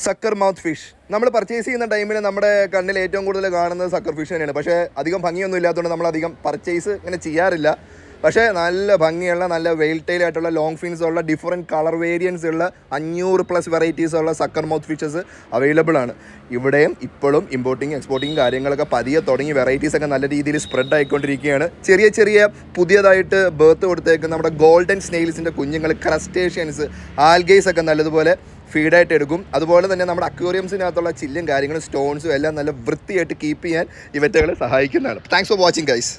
Sucker mouth fish നമ്മൾ purchase ചെയ്യുന്ന ടൈമിൽ നമ്മുടെ കണ്ണിൽ ഏറ്റവും കൂടുതൽ കാണുന്നത് സക്കർ ഫിഷ് തന്നെയാണ്. പക്ഷേ അധികം ഭംഗിയൊന്നും ഇല്ലാത്തതുകൊണ്ട് നമ്മൾ അധികം പർച്ചേസ് ഇങ്ങനെ ചെയ്യാറില്ല. പക്ഷേ നല്ല ഭംഗിയുള്ള നല്ല വെയിൽ ടൈൽ ആയിട്ടുള്ള ലോങ് ഫിൻസ് ഉള്ള ഡിഫറെന്റ് കളർ വേരിയൻസ് ഉള്ള അഞ്ഞൂറ് പ്ലസ് വെറൈറ്റീസ് ഉള്ള സക്കർ മൗത്ത് ഫിഷസ് അവൈലബിൾ ആണ്. ഇവിടെയും ഇപ്പോഴും ഇമ്പോർട്ടിങ് എക്സ്പോർട്ടിങ് കാര്യങ്ങളൊക്കെ പതിയെ തുടങ്ങി വെറൈറ്റീസ് ഒക്കെ നല്ല രീതിയിൽ സ്പ്രെഡ് ആയിക്കൊണ്ടിരിക്കുകയാണ്. ചെറിയ ചെറിയ പുതിയതായിട്ട് ബേർത്ത് കൊടുത്തേക്കുന്ന നമ്മുടെ ഗോൾഡൻ സ്നെയിൽസിന്റെ കുഞ്ഞുങ്ങൾ ക്രസ്റ്റേഷ്യൻസ് ആൽഗേസ് ഒക്കെ നല്ലതുപോലെ ഫീഡായിട്ട് എടുക്കും. അതുപോലെ തന്നെ നമ്മുടെ അക്വേറിയംസിനകത്തുള്ള ചില്ലും കാര്യങ്ങളും സ്റ്റോൺസും എല്ലാം നല്ല വൃത്തിയായിട്ട് കീപ്പ് ചെയ്യാൻ ഇവറ്റകൾ സഹായിക്കുന്നതാണ്. Thanks for watching guys